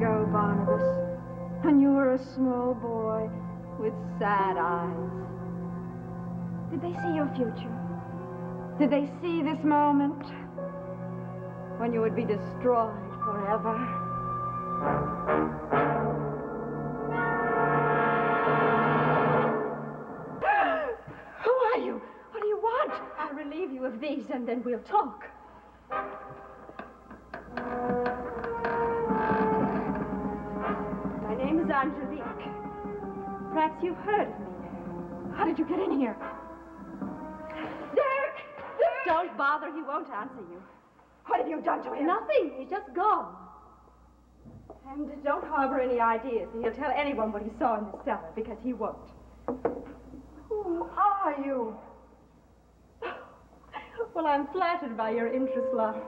ago, Barnabas, when you were a small boy with sad eyes. Did they see your future? Did they see this moment when you would be destroyed forever? Who are you? What do you want? I'll relieve you of these and then we'll talk. Is Angelique. Perhaps you've heard of me. How did you get in here? Dirk! Dirk! Don't bother, he won't answer you. What have you done to him? Nothing, he's just gone. And don't harbor any ideas he'll tell anyone what he saw in the cellar, because he won't. Who are you? Well, I'm flattered by your interest, Laura.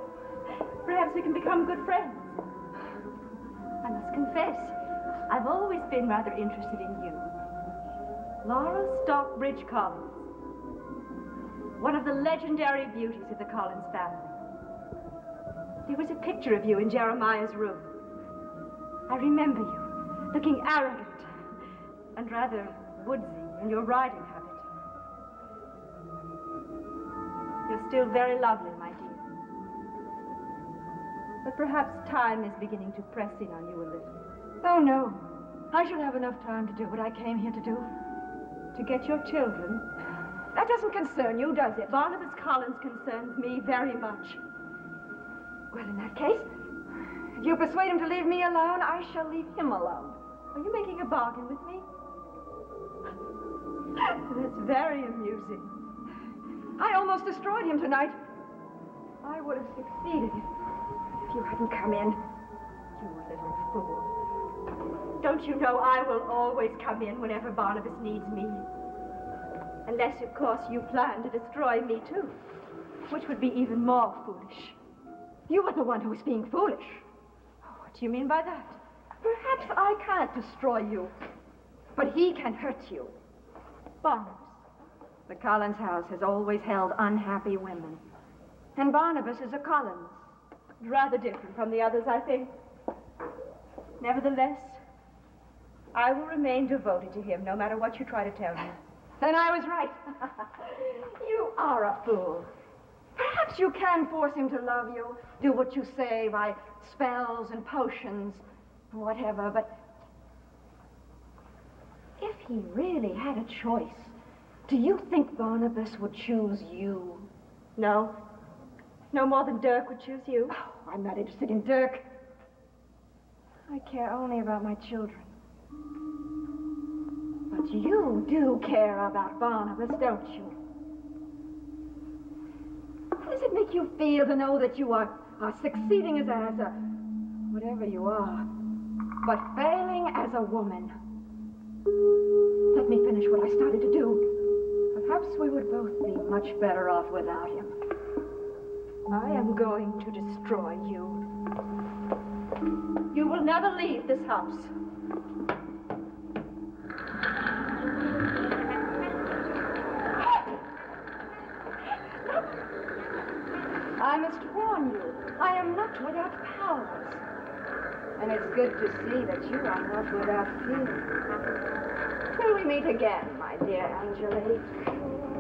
Perhaps we can become good friends. I must confess, I've always been rather interested in you. Laura Stockbridge Collins. One of the legendary beauties of the Collins family. There was a picture of you in Jeremiah's room. I remember you, looking arrogant and rather woodsy in your riding habit. You're still very lovely, my dear. But perhaps time is beginning to press in on you a little. Oh, no. I shall have enough time to do what I came here to do. To get your children. That doesn't concern you, does it? Barnabas Collins concerns me very much. Well, in that case, if you persuade him to leave me alone, I shall leave him alone. Are you making a bargain with me? That's very amusing. I almost destroyed him tonight. I would have succeeded if, if you hadn't come in. You little fool. Don't you know I will always come in whenever Barnabas needs me? Unless, of course, you plan to destroy me too, which would be even more foolish. You were the one who was being foolish. Oh, what do you mean by that? Perhaps I can't destroy you, but he can hurt you. Barnabas. The Collins house has always held unhappy women. And Barnabas is a Collins. Rather different from the others, I think. Nevertheless, I will remain devoted to him no matter what you try to tell me. Then I was right. you are a fool. Perhaps you can force him to love you, do what you say by spells and potions, whatever, but if he really had a choice, do you think Barnabas would choose you? No. No more than Dirk would choose you. Oh, I'm not interested in Dirk. I care only about my children. But you do care about Barnabas, don't you? How does it make you feel to know that you are, are succeeding as a, as a, whatever you are, but failing as a woman? Let me finish what I started to do. Perhaps we would both be much better off without him. I am going to destroy you. You will never leave this house. I must warn you, I am not without powers. And it's good to see that you are not without fear. Till we meet again, my dear Angelique.